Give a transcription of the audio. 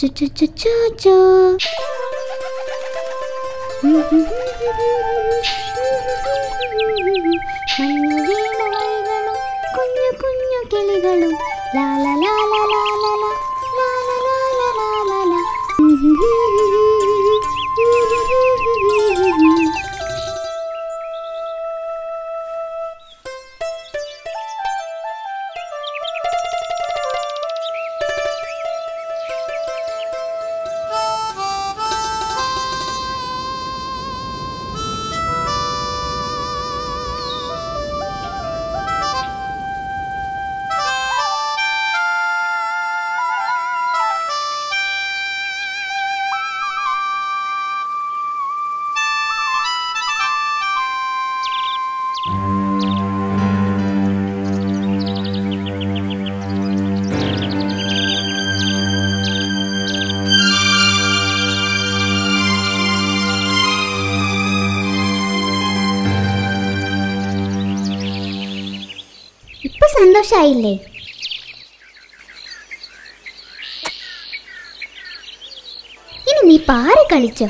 Choo choo choo choo choo. Money mm-hmm. ഇപ്പൊ സന്തോഷായില്ലേ? ഇനി നീ പാറി കളിച്ചോ.